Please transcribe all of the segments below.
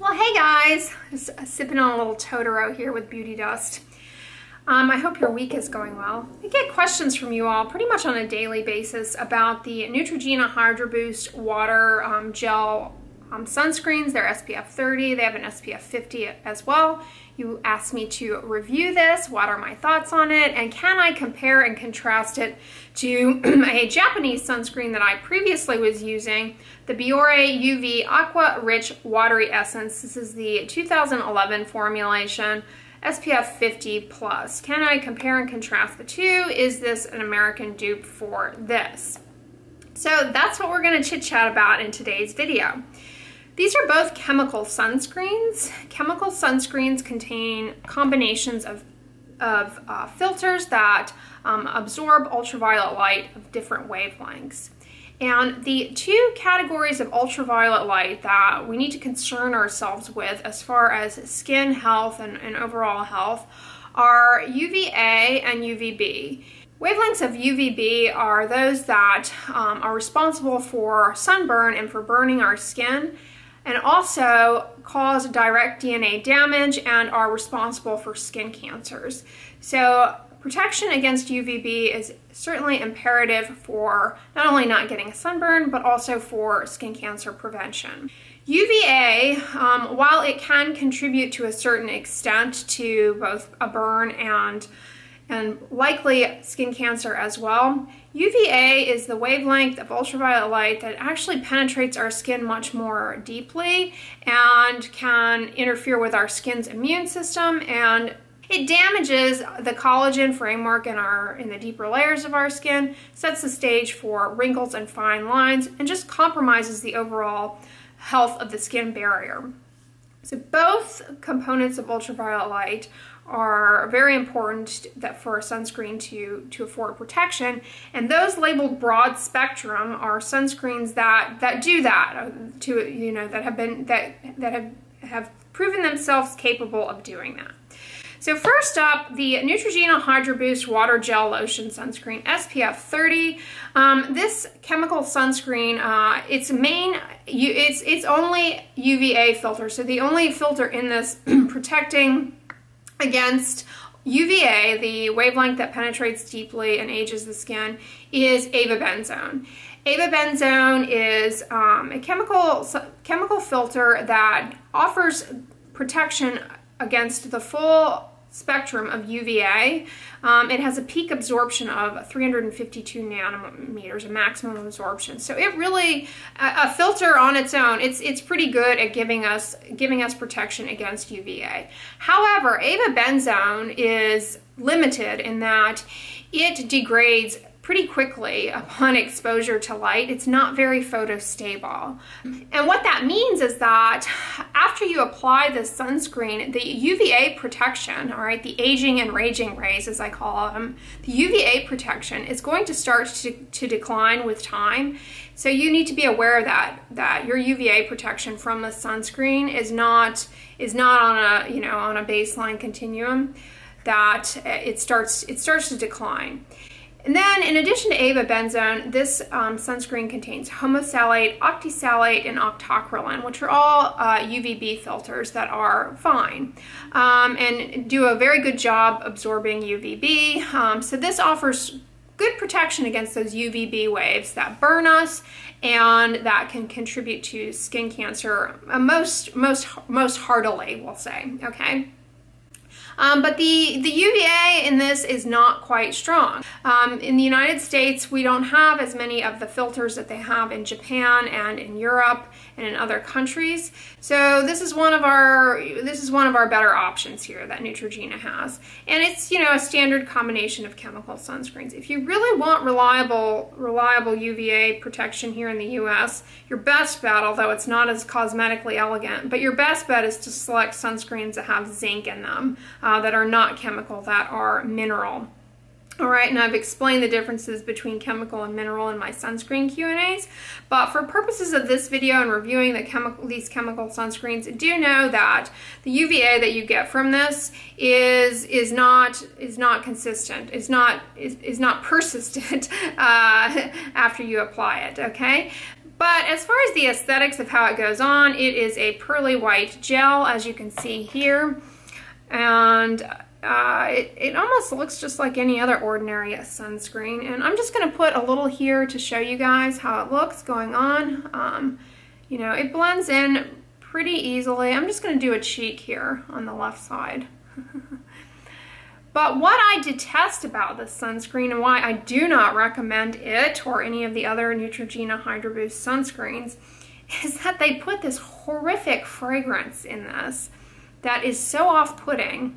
Well, hey guys, just sipping on a little Totoro here with Beauty Dust. Um, I hope your week is going well. I get questions from you all pretty much on a daily basis about the Neutrogena Hydro Boost Water um, Gel um, sunscreens. They're SPF 30, they have an SPF 50 as well. You asked me to review this, what are my thoughts on it, and can I compare and contrast it to a Japanese sunscreen that I previously was using, the Biore UV Aqua Rich Watery Essence. This is the 2011 formulation. SPF 50 plus. Can I compare and contrast the two? Is this an American dupe for this? So that's what we're going to chit chat about in today's video. These are both chemical sunscreens. Chemical sunscreens contain combinations of, of uh, filters that um, absorb ultraviolet light of different wavelengths. And the two categories of ultraviolet light that we need to concern ourselves with as far as skin health and, and overall health are UVA and UVB. Wavelengths of UVB are those that um, are responsible for sunburn and for burning our skin and also cause direct DNA damage and are responsible for skin cancers. So protection against UVB is certainly imperative for not only not getting a sunburn, but also for skin cancer prevention. UVA, um, while it can contribute to a certain extent to both a burn and and likely skin cancer as well. UVA is the wavelength of ultraviolet light that actually penetrates our skin much more deeply and can interfere with our skin's immune system and it damages the collagen framework in our in the deeper layers of our skin, sets the stage for wrinkles and fine lines, and just compromises the overall health of the skin barrier. So both components of ultraviolet light are very important that for a sunscreen to, to afford protection. And those labeled broad spectrum are sunscreens that, that do that uh, to, you know, that have been, that, that have, have proven themselves capable of doing that. So first up, the Neutrogena Hydro Boost Water Gel Lotion Sunscreen SPF 30. Um, this chemical sunscreen, uh, its main, it's, it's only UVA filter. So the only filter in this protecting against UVA, the wavelength that penetrates deeply and ages the skin, is avobenzone. Avobenzone is um, a chemical, chemical filter that offers protection against the full spectrum of UVA. Um, it has a peak absorption of 352 nanometers, a maximum absorption. So it really, a, a, filter on its own, it's it's pretty good at giving us giving us protection against UVA. However, avobenzone is limited in that it degrades pretty quickly upon exposure to light. It's not very photostable. And what that means is that after you apply the sunscreen, the UVA protection, all right, the aging and raging rays as I call them, the UVA protection is going to start to, to decline with time. So you need to be aware of that, that your UVA protection from the sunscreen is not, is not on a, you know, on a baseline continuum that it starts, it starts to decline. And then in addition to avobenzone, this um, sunscreen contains homosalate, octisalate, and octocrylene, which are all uh, UVB filters that are fine um, and do a very good job absorbing UVB. Um, so this offers good protection against those UVB waves that burn us and that can contribute to skin cancer uh, most, most, most heartily, we'll say, okay? Um, but the, the UVA in this is not quite strong. Um, in the United States, we don't have as many of the filters that they have in Japan and in Europe and in other countries. So this is one of our this is one of our better options here that Neutrogena has. And it's, you know, a standard combination of chemical sunscreens. If you really want reliable reliable UVA protection here in the US, your best bet, although it's not as cosmetically elegant, but your best bet is to select sunscreens that have zinc in them, uh, that are not chemical, that are mineral. All right, and I've explained the differences between chemical and mineral in my sunscreen Q&As, but for purposes of this video and reviewing the chemical, these chemical sunscreens, do know that the UVA that you get from this is is not is not consistent, is not is, is not persistent uh, after you apply it. Okay, But as far as the aesthetics of how it goes on, it is a pearly white gel, as you can see here. And uh, it, it almost looks just like any other ordinary sunscreen. And I'm just going to put a little here to show you guys how it looks going on. Um, you know, it blends in pretty easily. I'm just going to do a cheek here on the left side. but what I detest about this sunscreen and why I do not recommend it or any of the other Neutrogena Hydro Boost sunscreens is that they put this horrific fragrance in this that is so off-putting.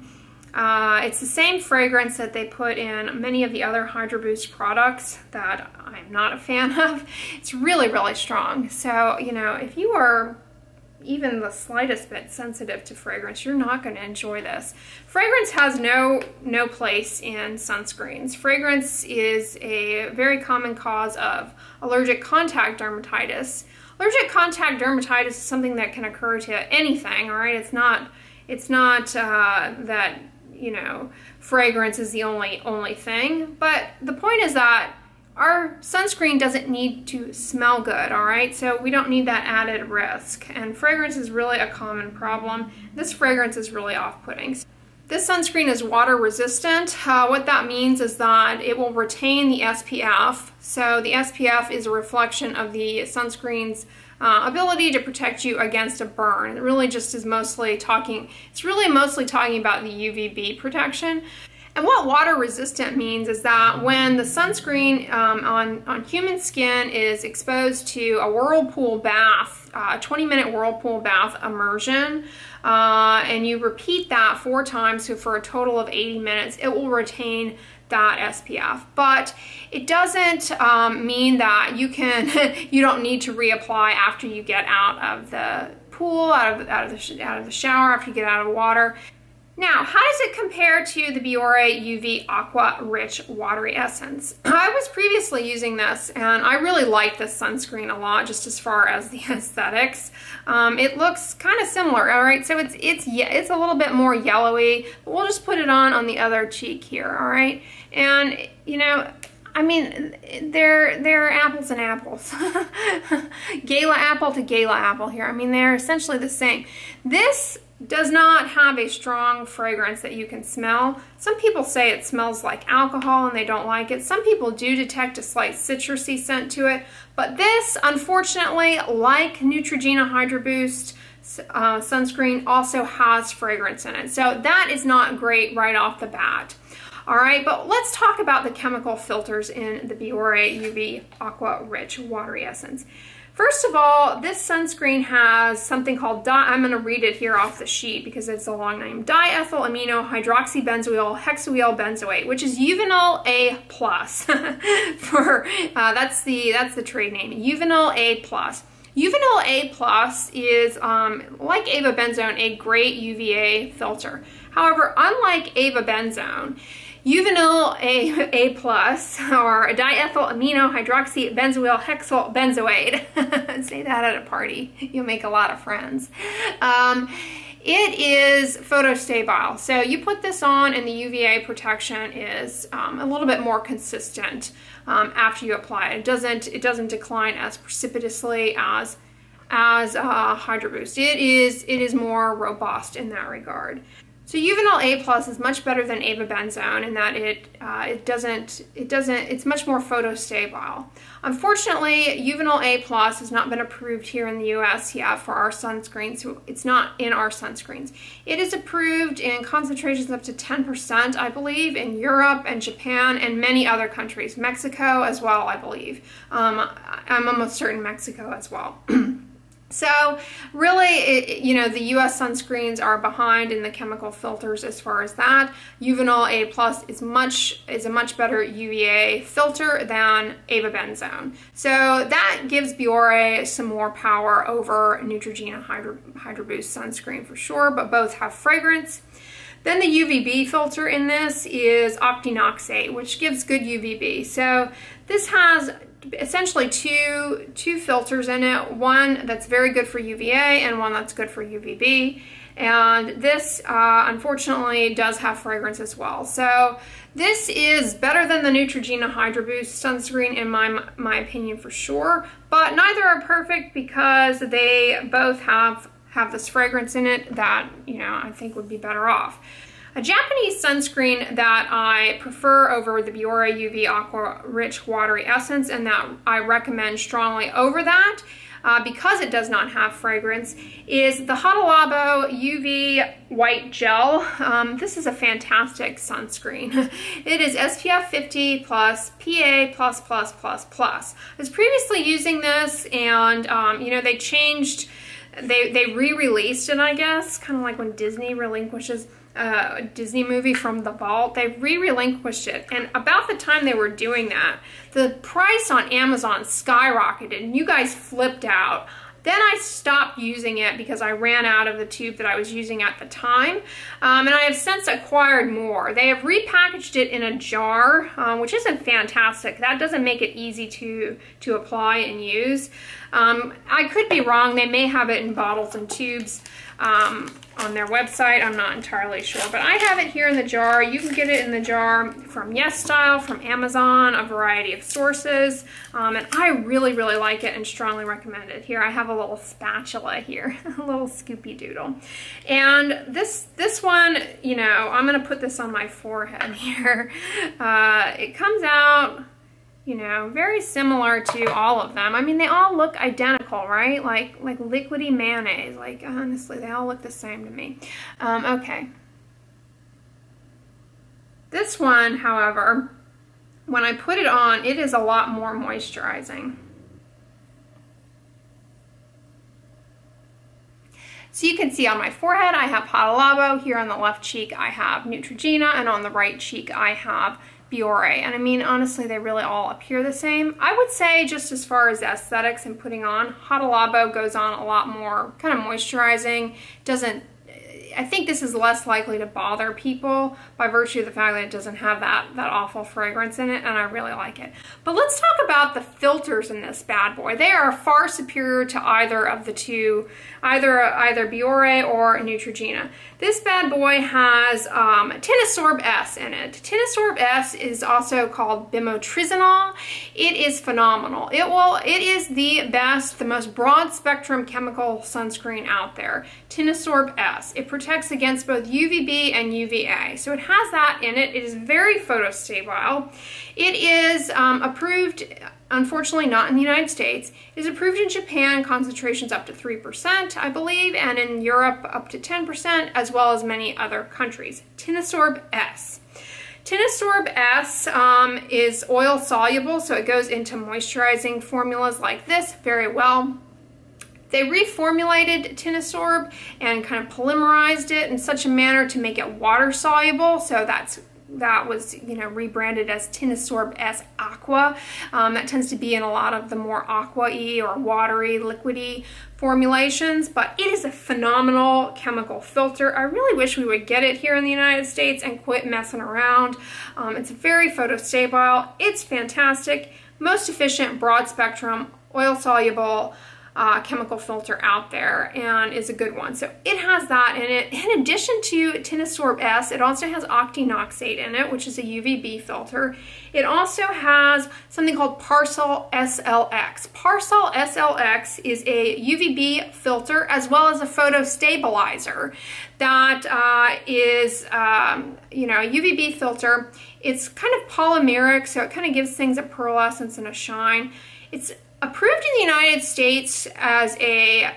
Uh, it's the same fragrance that they put in many of the other Hydro Boost products that I'm not a fan of. It's really, really strong. So, you know, if you are even the slightest bit sensitive to fragrance, you're not going to enjoy this. Fragrance has no, no place in sunscreens. Fragrance is a very common cause of allergic contact dermatitis. Allergic contact dermatitis is something that can occur to anything, all right? It's not, it's not uh, that you know, fragrance is the only only thing. But the point is that our sunscreen doesn't need to smell good, all right? So we don't need that added risk. And fragrance is really a common problem. This fragrance is really off-putting. This sunscreen is water resistant. Uh, what that means is that it will retain the SPF. So the SPF is a reflection of the sunscreen's uh, ability to protect you against a burn. It really just is mostly talking, it's really mostly talking about the UVB protection. And what water resistant means is that when the sunscreen um, on, on human skin is exposed to a whirlpool bath, a uh, 20 minute whirlpool bath immersion, uh, and you repeat that four times, so for a total of 80 minutes, it will retain that SPF. But it doesn't um, mean that you can, you don't need to reapply after you get out of the pool, out of, out of, the, out of the shower, after you get out of water. Now, how does it compare to the Biore UV Aqua Rich Watery Essence? I was previously using this and I really like this sunscreen a lot just as far as the aesthetics. Um, it looks kind of similar, all right? So it's, it's, it's a little bit more yellowy, but we'll just put it on on the other cheek here, all right? And, you know, I mean, they're they're apples and apples. Gala apple to Gala apple here. I mean, they're essentially the same. This does not have a strong fragrance that you can smell. Some people say it smells like alcohol and they don't like it. Some people do detect a slight citrusy scent to it, but this, unfortunately, like Neutrogena Hydro Boost uh, sunscreen, also has fragrance in it. So that is not great right off the bat. All right, but let's talk about the chemical filters in the Biore UV Aqua Rich Watery Essence. First of all, this sunscreen has something called, I'm going to read it here off the sheet because it's a long name, diethyl amino hydroxybenzoyl hexyl benzoate, which is Uvinul A+. plus. For uh, That's the that's the trade name, Uvinul A+. plus. Uvinul A plus is, um, like avobenzone, a great UVA filter. However, unlike avobenzone, Uvinul A, A plus, or a diethyl amino hydroxy benzoyl hexyl benzoate. Say that at a party. You'll make a lot of friends. Um, it is photostable. So you put this on and the UVA protection is um, a little bit more consistent um, after you apply it. It doesn't, it doesn't decline as precipitously as as uh, Hydro Boost. It is, it is more robust in that regard. So Uvinul A plus is much better than avobenzone in that it uh, it doesn't it doesn't it's much more photostable. Unfortunately, Uvinul A plus has not been approved here in the U.S. yet for our sunscreens. So it's not in our sunscreens. It is approved in concentrations up to 10%, I believe, in Europe and Japan and many other countries, Mexico as well, I believe. Um, I'm almost certain Mexico as well. So really, it, you know, the U.S. sunscreens are behind in the chemical filters as far as that. Uvinul A plus is much is a much better UVA filter than avobenzone. So that gives Biore some more power over Neutrogena Hydro, Hydro Boost sunscreen for sure, but both have fragrance. Then the UVB filter in this is octinoxate, which gives good UVB. So this has essentially two, two filters in it, one that's very good for UVA and one that's good for UVB. And this, uh, unfortunately, does have fragrance as well. So this is better than the Neutrogena Hydro Boost sunscreen in my, my opinion for sure. But neither are perfect because they both have, have this fragrance in it that, you know, I think would be better off. A Japanese sunscreen that I prefer over the Biore UV Aqua Rich Watery Essence and that I recommend strongly over that uh, because it does not have fragrance is the Hada Labo UV White Gel. Um, this is a fantastic sunscreen. it is SPF 50 plus PA plus plus plus plus. I was previously using this and um, you know they changed they, they re-released it, I guess, kind of like when Disney relinquishes uh, Disney movie from the vault. They re-relinquished it. And about the time they were doing that, the price on Amazon skyrocketed and you guys flipped out. Then I stopped using it because I ran out of the tube that I was using at the time. Um, and I have since acquired more. They have repackaged it in a jar, um, which isn't fantastic. That doesn't make it easy to, to apply and use. Um, I could be wrong. They may have it in bottles and tubes um, on their website. I'm not entirely sure, but I have it here in the jar. You can get it in the jar from Yes Style, from Amazon, a variety of sources, um, and I really, really like it and strongly recommend it. Here I have a little spatula here, a little scoopy doodle. And this, this one, you know, I'm going to put this on my forehead here. Uh, it comes out you know, very similar to all of them. I mean, they all look identical, right? Like, like liquidy mayonnaise. Like, honestly, they all look the same to me. Um, okay. This one, however, when I put it on, it is a lot more moisturizing. So you can see on my forehead, I have Hada Labo. Here on the left cheek, I have Neutrogena. And on the right cheek, I have And I mean, honestly, they really all appear the same. I would say just as far as aesthetics and putting on, Hada Labo goes on a lot more kind of moisturizing, doesn't I think this is less likely to bother people by virtue of the fact that it doesn't have that, that awful fragrance in it, and I really like it. But let's talk about the filters in this bad boy. They are far superior to either of the two, either, either Biore or Neutrogena. This bad boy has um, Tinosorb S in it. Tinosorb S is also called Bemotrizinol. It is phenomenal. It will. It is the best, the most broad spectrum chemical sunscreen out there. Tinosorb S. It protects against both UVB and UVA. So it has that in it. It is very photostable. It is um, approved unfortunately not in the United States, is approved in Japan, concentrations up to 3%, I believe, and in Europe up to 10%, as well as many other countries. Tinosorb S. Tinosorb S um, is oil soluble, so it goes into moisturizing formulas like this very well. They reformulated Tinosorb and kind of polymerized it in such a manner to make it water soluble, so that's that was, you know, rebranded as Tinosorb S Aqua. Um, that tends to be in a lot of the more aqua-y or watery, liquidy formulations, but it is a phenomenal chemical filter. I really wish we would get it here in the United States and quit messing around. Um, it's very photostable. It's fantastic. Most efficient, broad spectrum, oil soluble, uh, chemical filter out there and is a good one. So it has that in it. In addition to Tinosorb S, it also has octinoxate in it, which is a UVB filter. It also has something called Parsol SLX. Parsol SLX is a UVB filter as well as a photo stabilizer that uh, is, um, you know, a UVB filter. It's kind of polymeric, so it kind of gives things a pearlescence and a shine. It's approved in the United States as a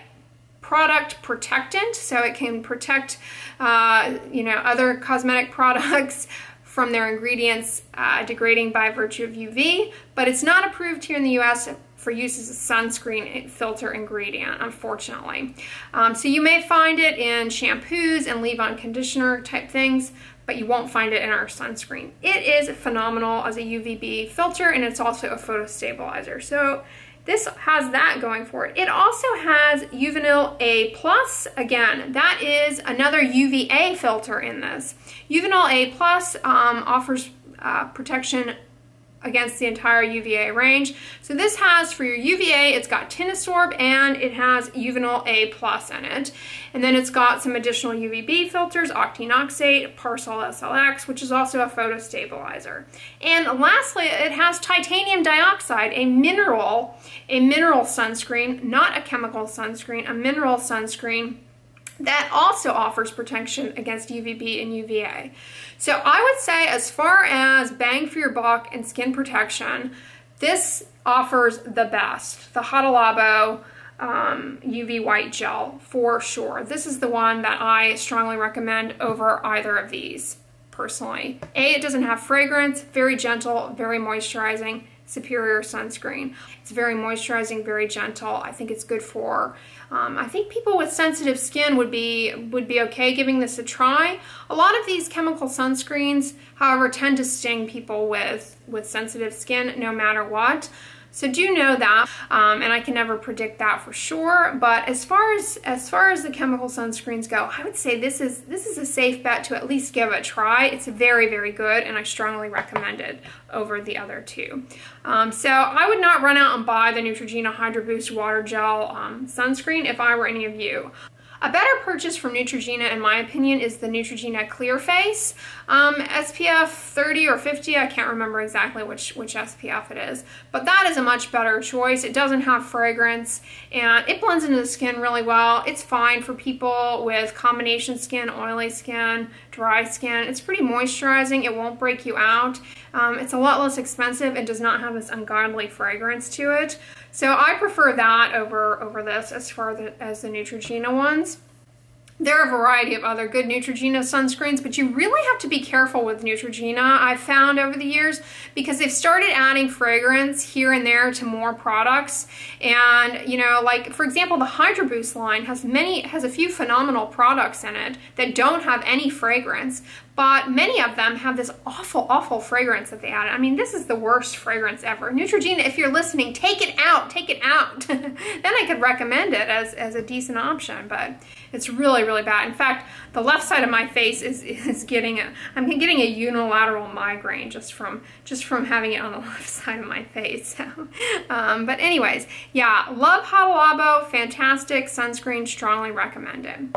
product protectant, so it can protect, uh, you know, other cosmetic products from their ingredients uh, degrading by virtue of UV, but it's not approved here in the US for use as a sunscreen filter ingredient, unfortunately. Um, so you may find it in shampoos and leave-on conditioner type things, but you won't find it in our sunscreen. It is phenomenal as a UVB filter, and it's also a photo stabilizer. So this has that going for it. It also has Uvinul A+. plus. Again, that is another UVA filter in this. Uvinul A+, plus um, offers uh, protection against the entire UVA range. So this has, for your UVA, it's got Tinosorb and it has Uvinul A plus in it. And then it's got some additional UVB filters, octinoxate, Parsol SLX, which is also a photostabilizer. And lastly, it has titanium dioxide, a mineral, a mineral sunscreen, not a chemical sunscreen, a mineral sunscreen that also offers protection against UVB and UVA. So I would say as far as bang for your buck and skin protection, this offers the best. The Hada Labo um, UV White Gel for sure. This is the one that I strongly recommend over either of these personally. A, it doesn't have fragrance, very gentle, very moisturizing superior sunscreen. It's very moisturizing, very gentle. I think it's good for, um, I think people with sensitive skin would be, would be okay giving this a try. A lot of these chemical sunscreens, however, tend to sting people with, with sensitive skin no matter what. So do know that, um, and I can never predict that for sure. But as far as as far as the chemical sunscreens go, I would say this is this is a safe bet to at least give a try. It's very very good, and I strongly recommend it over the other two. Um, so I would not run out and buy the Neutrogena Hydro Boost Water Gel um, sunscreen if I were any of you. A better purchase from Neutrogena, in my opinion, is the Neutrogena Clear Face. Um, SPF 30 or 50, I can't remember exactly which, which SPF it is, but that is a much better choice. It doesn't have fragrance, and it blends into the skin really well. It's fine for people with combination skin, oily skin, dry skin. It's pretty moisturizing. It won't break you out. Um, it's a lot less expensive and does not have this ungodly fragrance to it. So I prefer that over, over this as far as the Neutrogena ones. There are a variety of other good Neutrogena sunscreens, but you really have to be careful with Neutrogena, I've found over the years, because they've started adding fragrance here and there to more products. And, you know, like, for example, the Hydro Boost line has many, has a few phenomenal products in it that don't have any fragrance, but many of them have this awful, awful fragrance that they add. I mean, this is the worst fragrance ever. Neutrogena, if you're listening, take it out, take it out. then I could recommend it as, as a decent option, but it's really, really bad. In fact, the left side of my face is, is getting a, I'm getting a unilateral migraine just from, just from having it on the left side of my face. So, um, but anyways, yeah, love Hada Labo, fantastic sunscreen, strongly recommended.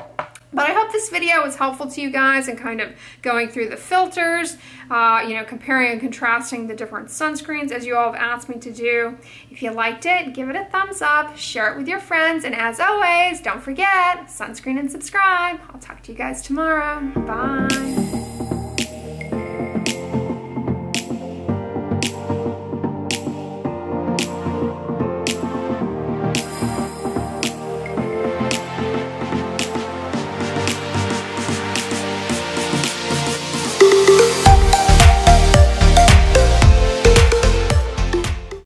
But I hope this video was helpful to you guys and kind of going through the filters, uh, you know, comparing and contrasting the different sunscreens as you all have asked me to do. If you liked it, give it a thumbs up, share it with your friends, and as always, don't forget, sunscreen and subscribe. I'll talk to you guys tomorrow. Bye.